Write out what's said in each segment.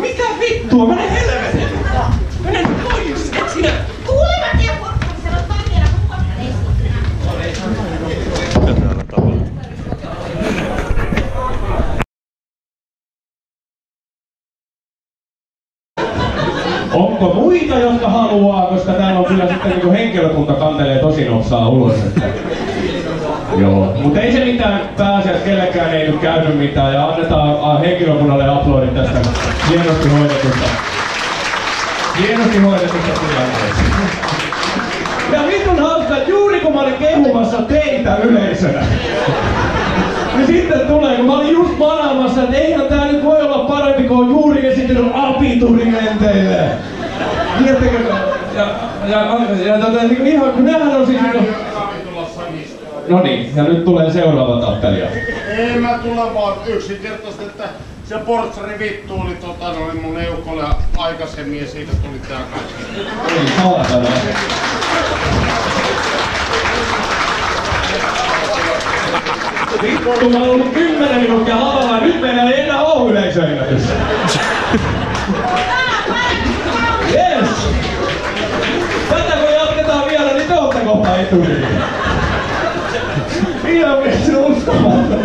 Mitä vittua? Mene helvetin! Mene nyt pois! Et sinä... Kurkkumisella Onko muita, jotka haluaa, koska täällä on kyllä sitten niin henkilökunta kantelee tosi nopsaa ulos. Että... Joo, mutta ei se mitään pääasiassa kellekään ei nyt käynyt mitään ja annetaan henkilökunnalle aplodit tästä hienosti hoidetusta. Hienosti hoidetusta tilanteesta. Ja vitun hauska, että juuri kun mä olin kehumassa teitä yleisönä, niin sitten tulee, kun mä olin just manaamassa, että eihän tää nyt voi olla parempi, kun on juuri esitellyt abiturimenteille. Tiedättekö? Ja, ja, ja, ja tota, niin ihan, kun nehän on siis... Niin, No niin, ja nyt tulee seuraava tappelija. Ei mä tule vaan yksinkertaisesti, että se portsari vittu oli tota, noin mun eukolle aikaisemmin ja siitä tuli tää kaikki. Ei saatana. Vittu, mä oon ollut 10 minuuttia lavalla ja nyt meillä ei enää oo yleisöennätys. Yes! Tätä kun jatketaan vielä, niin te ootte kohta eturiviä. Ihan vitsi uskomaton.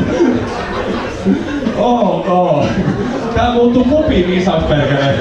Oh, oh. Tää muuttuu pupin isän perkele.